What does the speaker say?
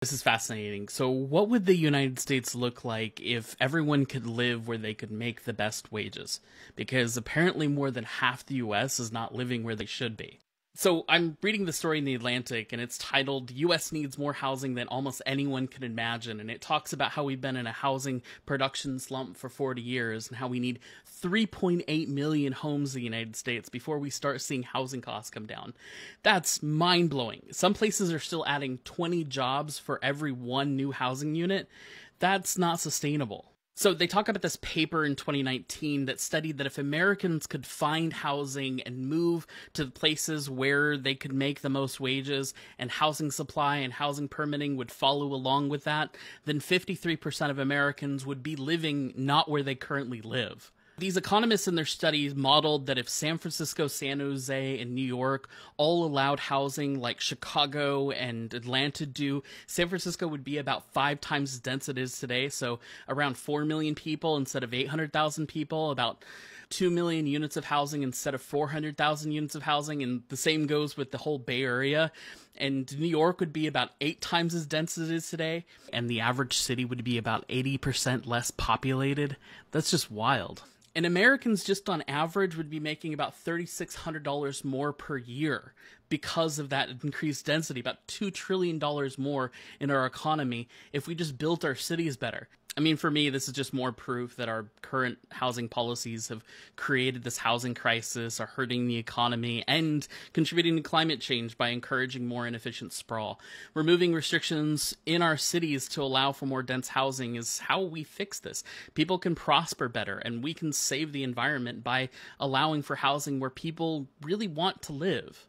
This is fascinating. So, what would the United States look like if everyone could live where they could make the best wages? Because apparently, more than half the US is not living where they should be. So I'm reading the story in the Atlantic and it's titled US needs more housing than almost anyone can imagine and it talks about how we've been in a housing production slump for 40 years and how we need 3.8 million homes in the United States before we start seeing housing costs come down. That's mind-blowing. Some places are still adding 20 jobs for every one new housing unit. That's not sustainable. So they talk about this paper in 2019 that studied that if Americans could find housing and move to the places where they could make the most wages and housing supply and housing permitting would follow along with that, then 53% of Americans would be living not where they currently live. These economists in their studies modeled that if San Francisco, San Jose, and New York all allowed housing like Chicago and Atlanta do, San Francisco would be about five times as dense as it is today. So around 4 million people instead of 800,000 people, about 2 million units of housing instead of 400,000 units of housing. And the same goes with the whole Bay Area. And New York would be about eight times as dense as it is today. And the average city would be about 80% less populated. That's just wild. And Americans, just on average, would be making about $3,600 more per year because of that increased density, about $2 trillion more in our economy if we just built our cities better. I mean, for me, this is just more proof that our current housing policies have created this housing crisis, are hurting the economy, and contributing to climate change by encouraging more inefficient sprawl. Removing restrictions in our cities to allow for more dense housing is how we fix this. People can prosper better, and we can save the environment by allowing for housing where people really want to live.